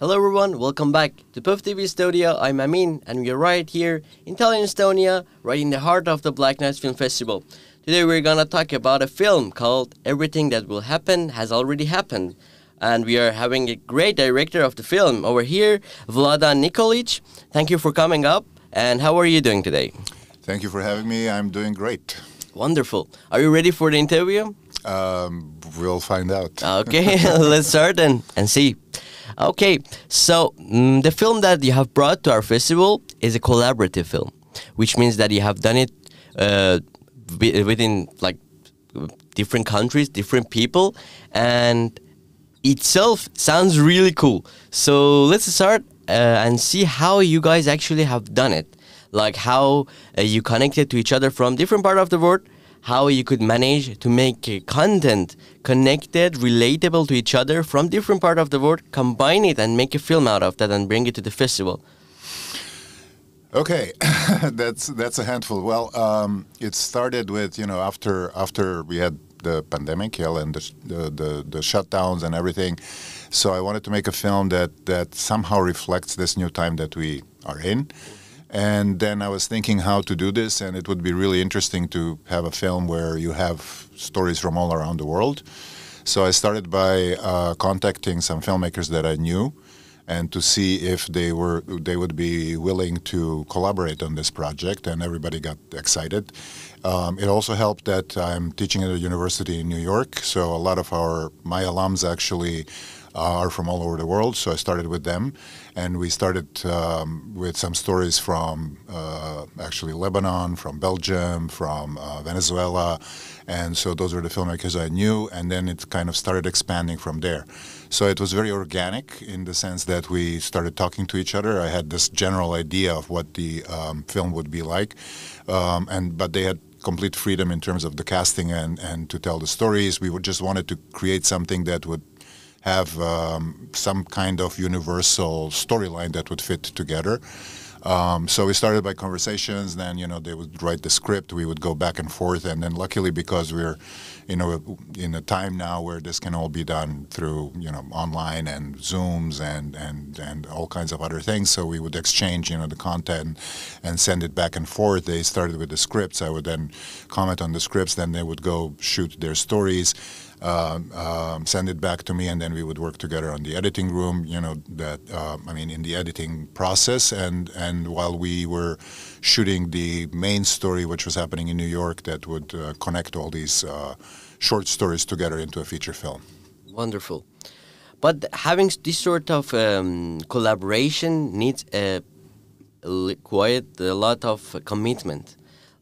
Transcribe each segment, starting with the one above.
Hello everyone, welcome back to PÖFF TV Studio. I'm Amin and we're right here in Tallinn, Estonia, right in the heart of the Black Nights Film Festival. Today we're gonna talk about a film called Everything That Will Happen Has Already Happened. And we are having a great director of the film over here, Vladan Nikolic. Thank you for coming up. And how are you doing today? Thank you for having me. I'm doing great. Wonderful. Are you ready for the interview? Um, we'll find out. Okay, let's start and, and see. Okay, so mm, the film that you have brought to our festival is a collaborative film, which means that you have done it uh, within like different countries, different people, and itself sounds really cool. So let's start uh, and see how you guys actually have done it. Like how uh, you connected to each other from different part of the world, how you could manage to make uh, content connected, relatable to each other from different part of the world, combine it and make a film out of that and bring it to the festival. Okay, that's that's a handful. Well, um, it started with you know after after we had the pandemic, yeah, and the, the the the shutdowns and everything. So I wanted to make a film that that somehow reflects this new time that we are in. And then I was thinking how to do this, and it would be really interesting to have a film where you have stories from all around the world. So I started by uh, contacting some filmmakers that I knew, and to see if they were they would be willing to collaborate on this project. And everybody got excited. Um, it also helped that I'm teaching at a university in New York, so a lot of our my alums actually are from all over the world. So I started with them, and we started um, with some stories from uh, actually Lebanon, from Belgium, from uh, Venezuela, and so those were the filmmakers I knew. And then it kind of started expanding from there. So it was very organic in the sense that we started talking to each other. I had this general idea of what the um, film would be like, um, and but they had complete freedom in terms of the casting and, and to tell the stories. We just wanted to create something that would have um, some kind of universal storyline that would fit together. Um, so we started by conversations. Then you know they would write the script. We would go back and forth, and then luckily because we're, you know, in a time now where this can all be done through you know online and Zooms and and and all kinds of other things. So we would exchange you know the content and send it back and forth. They started with the scripts. I would then comment on the scripts. Then they would go shoot their stories um, um, send it back to me, and then we would work together on the editing room. You know that uh, I mean in the editing process, and and while we were shooting the main story, which was happening in New York, that would uh, connect all these uh, short stories together into a feature film. Wonderful. But having this sort of um, collaboration needs a, quite a lot of commitment.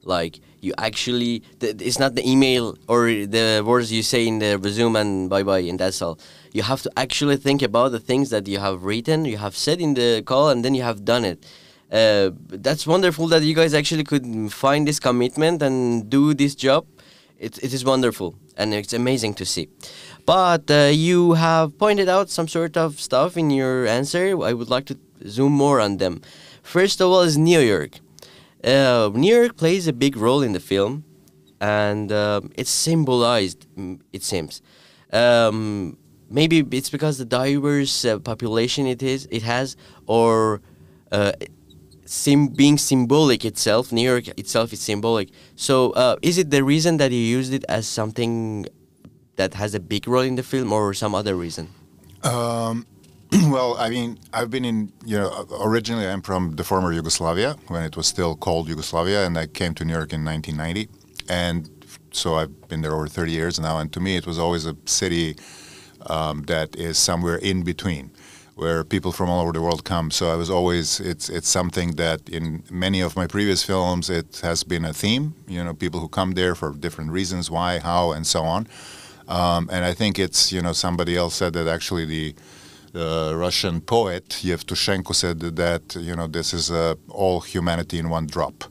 Like you actually, th- it's not the email or the words you say in the resume and bye bye and that's all. You have to actually think about the things that you have written, you have said in the call, and then you have done it. Uh, that's wonderful that you guys actually could find this commitment and do this job. It, it is wonderful and it's amazing to see. But uh, you have pointed out some sort of stuff in your answer. I would like to zoom more on them. First of all, is New York. Uh, New York plays a big role in the film, and um it's symbolized. It seems. Um, maybe it's because the diverse uh, population it is it has, or uh, sim- being symbolic itself. New York itself is symbolic. So, uh, is it the reason that you used it as something that has a big role in the film, or some other reason? Um, well, I mean, I've been in, you know, originally I'm from the former Yugoslavia when it was still called Yugoslavia, and I came to New York in 1990. And so I've been there over 30 years now. And to me, it was always a city um, that is somewhere in between where people from all over the world come. So I was always, it's, it's something that in many of my previous films, it has been a theme, you know, people who come there for different reasons, why, how, and so on. Um, and I think it's, you know, somebody else said that actually the, the Russian poet Yevtushenko said that you know this is uh, all humanity in one drop.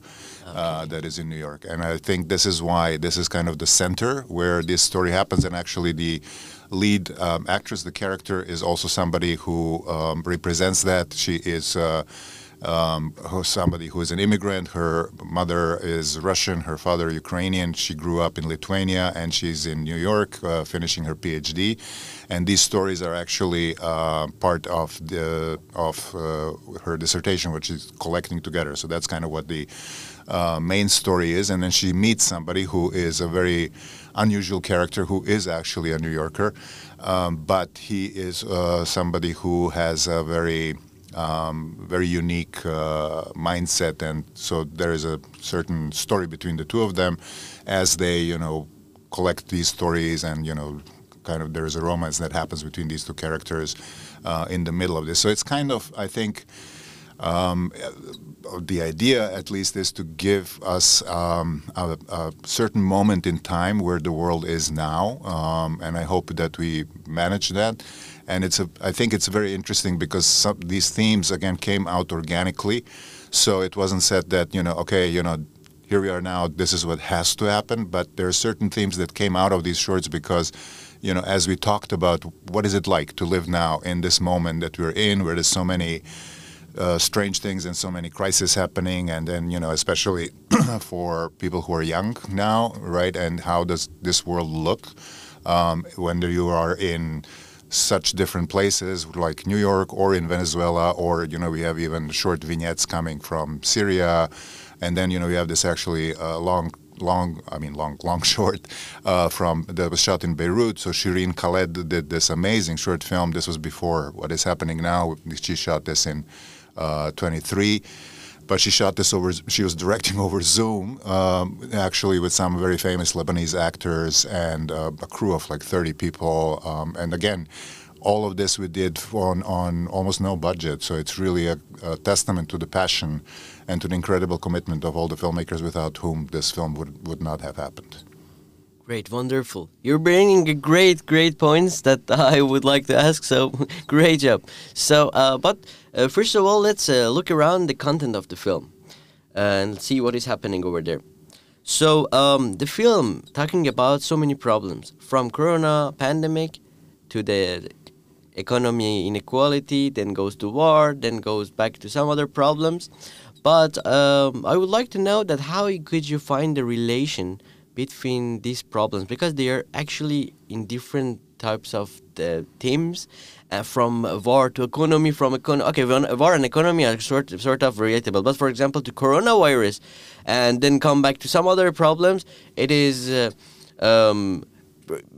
Uh, that is in New York, and I think this is why this is kind of the center where this story happens. And actually, the lead um, actress, the character, is also somebody who um, represents that. She is. Um, who's somebody who is an immigrant. Her mother is Russian, her father Ukrainian. She grew up in Lithuania, and she's in New York uh, finishing her PhD. And these stories are actually uh, part of the of uh, her dissertation, which is collecting together. So that's kind of what the uh, main story is. And then she meets somebody who is a very unusual character who is actually a New Yorker, um, but he is uh, somebody who has a very um, very unique uh, mindset, and so there is a certain story between the two of them as they, you know, collect these stories, and you know, kind of there is a romance that happens between these two characters uh, in the middle of this. So it's kind of, I think. Um, the idea, at least, is to give us um, a, a, certain moment in time where the world is now, um, and I hope that we manage that and it's a I think it's very interesting because some, these themes again came out organically, so it wasn't said that you know okay you know here we are now this is what has to happen, but there are certain themes that came out of these shorts because you know as we talked about what is it like to live now in this moment that we're in where there's so many uh, strange things and so many crises happening, and then you know, especially for people who are young now, right? And how does this world look um, when you are in such different places like New York or in Venezuela, or you know we have even short vignettes coming from Syria, and then you know we have this actually uh, long long, I mean, long, long short uh, from that was shot in Beirut. So Shireen Khaled did this amazing short film. This was before what is happening now. She shot this in uh, 23. But she shot this over. She was directing over Zoom, um, actually, with some very famous Lebanese actors and uh, a crew of like 30 people. Um, and again, all of this we did on, on almost no budget. So it's really a, a, testament to the passion and to the incredible commitment of all the filmmakers without whom this film would, would not have happened. Great, wonderful. You're bringing great, great points that I would like to ask. So, great job. So, uh, but uh, first of all, let's uh, look around the content of the film and see what is happening over there. So, um, the film talking about so many problems from Corona pandemic to the economy inequality, then goes to war, then goes back to some other problems. But um, I would like to know that how could you find the relation between these problems because they are actually in different types of the themes uh, from war to economy from econ okay war and economy are sort sort of relatable. But for example to coronavirus and then come back to some other problems it is uh, um,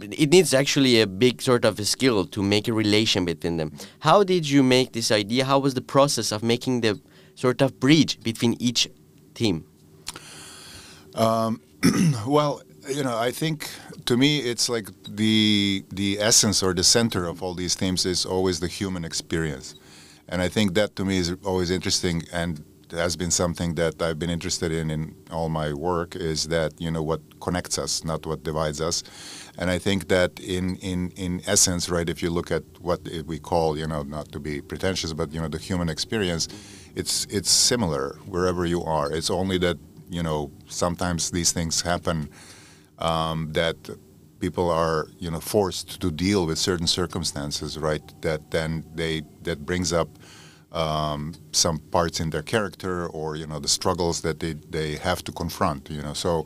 it needs actually a big sort of skill to make a relation between them. How did you make this idea? How was the process of making the sort of bridge between each theme um, well, you know, I think to me it's like the the essence or the center of all these themes is always the human experience, and I think that to me is always interesting and has been something that I've been interested in in all my work is that you know what connects us, not what divides us, and I think that in in in essence, right, if you look at what we call you know not to be pretentious, but you know the human experience, it's it's similar wherever you are. It's only that you know, sometimes these things happen um, that people are, you know, forced to deal with certain circumstances, right? That then they that brings up um, some parts in their character or you know the struggles that they they have to confront. You know, so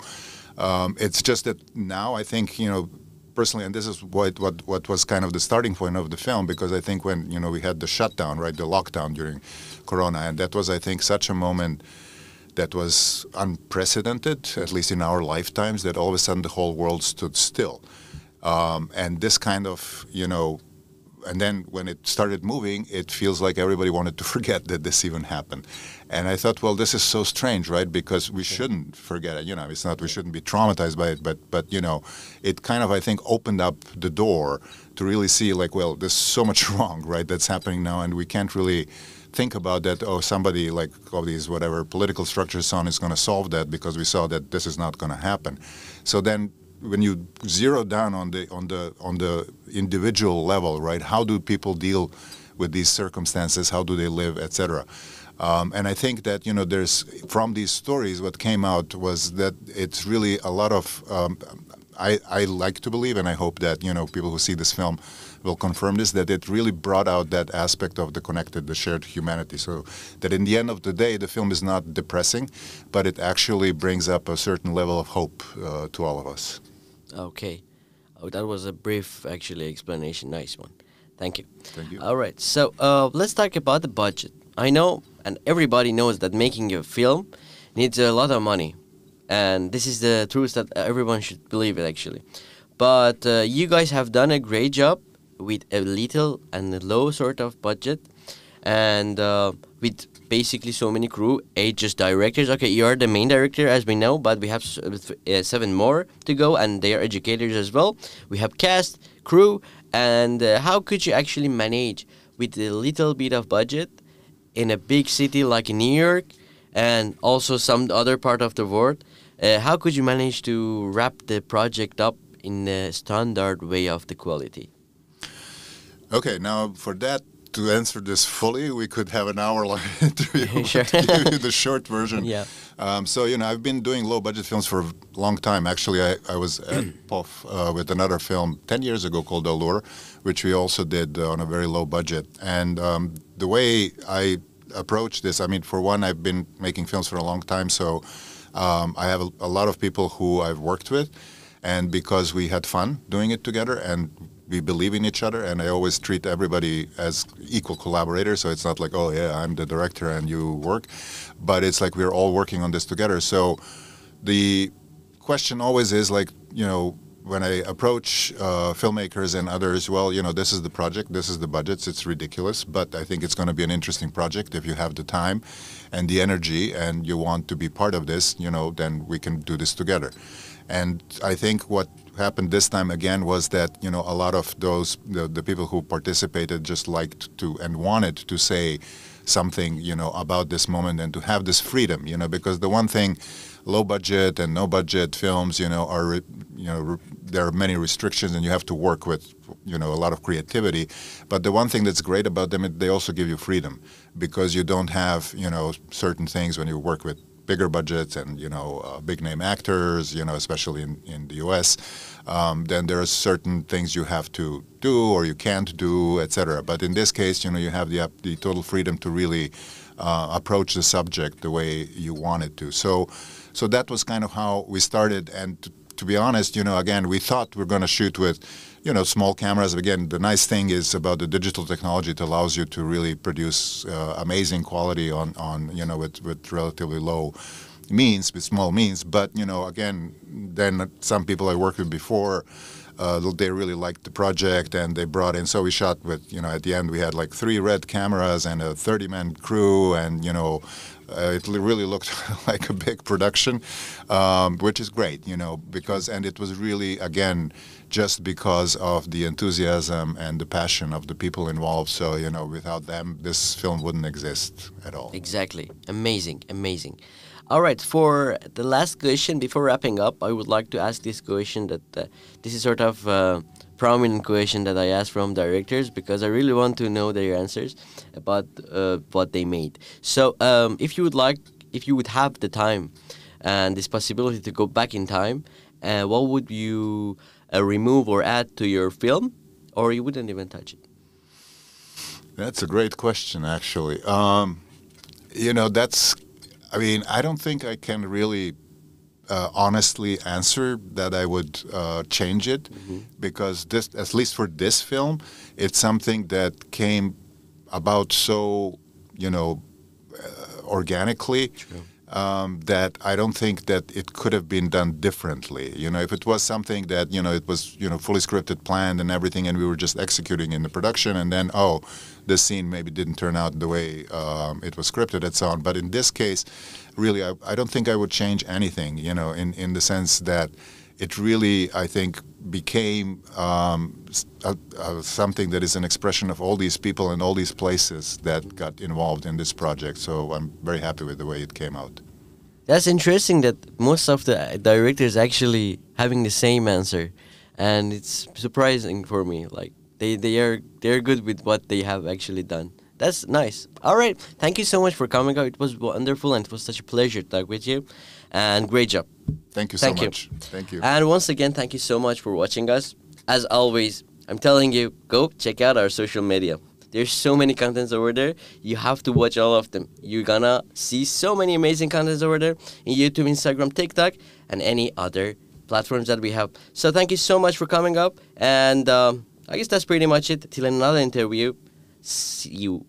um, it's just that now I think you know personally, and this is what, what what was kind of the starting point of the film, because I think when you know we had the shutdown, right, the lockdown during Corona, and that was I think such a moment that was unprecedented, at least in our lifetimes, that all of a sudden the whole world stood still. Um, and this kind of, you know, and then when it started moving, it feels like everybody wanted to forget that this even happened. And I thought, well, this is so strange, right? Because we shouldn't forget it. You know, it's not we shouldn't be traumatized by it, but but you know, it kind of I think opened up the door to really see like, well, there's so much wrong, right? That's happening now, and we can't really think about that, oh, somebody like all these whatever political structures on is going to solve that because we saw that this is not going to happen. So then when you zero down on the on the on the individual level, right? How do people deal with these circumstances? How do they live, etc. Um, and I think that you know, there's from these stories, what came out was that it's really a lot of um, I, I like to believe, and I hope that you know people who see this film will confirm this that it really brought out that aspect of the connected, the shared humanity. So that in the end of the day, the film is not depressing, but it actually brings up a certain level of hope uh, to all of us. Okay. Oh, that was a brief, actually, explanation. Nice one. Thank you. Thank you. All right. So uh, let's talk about the budget. I know, and everybody knows that making a film needs a lot of money, and this is the truth that everyone should believe it actually. But uh, you guys have done a great job with a little and a low sort of budget, and uh, with basically so many crew, eight just directors. Okay, you are the main director as we know, but we have s- uh, seven more to go, and they are educators as well. We have cast, crew, and uh, how could you actually manage with a little bit of budget in a big city like New York, and also some other part of the world? Uh, how could you manage to wrap the project up in a standard way of the quality? Okay, now for that to answer this fully, we could have an hour-long interview. Sure. to give you the short version. Yeah. Um, so you know, I've been doing low-budget films for a long time. Actually, I, I was at PÖFF uh, with another film ten years ago called Allure, which we also did uh, on a very low budget. And um, the way I approach this, I mean, for one, I've been making films for a long time, so um, I have a, a lot of people who I've worked with, and because we had fun doing it together and we believe in each other and i always treat everybody as equal collaborators so it's not like oh yeah i'm the director and you work but it's like we're all working on this together. So the question always is like you know when i approach uh, filmmakers and others well you know this is the project this is the budgets it's ridiculous but i think it's going to be an interesting project if you have the time and the energy and you want to be part of this you know then we can do this together and I think what happened this time again was that you know a lot of those the, the people who participated just liked to and wanted to say something you know about this moment and to have this freedom you know because the one thing low budget and no budget films you know are you know re- there are many restrictions and you have to work with you know a lot of creativity. But the one thing that's great about them is they also give you freedom because you don't have you know certain things when you work with bigger budgets and you know uh, big name actors, you know, especially in, in the U.S. Um, then there are certain things you have to do or you can't do, etc. But in this case, you know, you have the the total freedom to really uh, approach the subject the way you want it to. So, so that was kind of how we started. And to, be honest, you know, again, we thought we are going to shoot with you know, small cameras. Again, the nice thing is about the digital technology. It allows you to really produce uh, amazing quality on, on you know, with, with relatively low means, with small means. But you know, again, then some people I worked with before. Uh, they really liked the project and they brought in so we shot with you know at the end we had like three red cameras and a 30 man crew and you know uh, it really looked like a big production um, which is great you know because and it was really again just because of the enthusiasm and the passion of the people involved so you know without them this film wouldn't exist at all Exactly. Amazing. Amazing. All right. For the last question, before wrapping up, I would like to ask this question that uh, this is sort of uh, prominent question that I ask from directors because I really want to know their answers about uh, what they made. So, um, if you would like, if you would have the time and this possibility to go back in time, uh, what would you uh, remove or add to your film, or you wouldn't even touch it? That's a great question, actually. Um, you know, that's, I mean, I don't think I can really uh, honestly answer that I would uh, change it because this, at least for this film, it's something that came about so, you know, uh, organically. Um, that I don't think that it could have been done differently. You know, if it was something that you know it was you know fully scripted, planned, and everything, and we were just executing in the production, and then oh, this scene maybe didn't turn out the way um, it was scripted and so on. But in this case, really, I, I don't think I would change anything. You know, in in the sense that it really, I think, became um, a, a, something that is an expression of all these people and all these places that got involved in this project. So I'm very happy with the way it came out. That's interesting that most of the directors actually having the same answer, and it's surprising for me. Like they they are they're good with what they have actually done. That's nice. All right, thank you so much for coming out. It was wonderful and it was such a pleasure to talk with you. And great job. Thank you so Thank you. much. Thank you. And once again, thank you so much for watching us. As always, I'm telling you, go check out our social media. There's so many contents over there. You have to watch all of them. You're gonna see so many amazing contents over there in YouTube, Instagram, TikTok, and any other platforms that we have. So thank you so much for coming up. And um, I guess that's pretty much it. Till another interview. See you.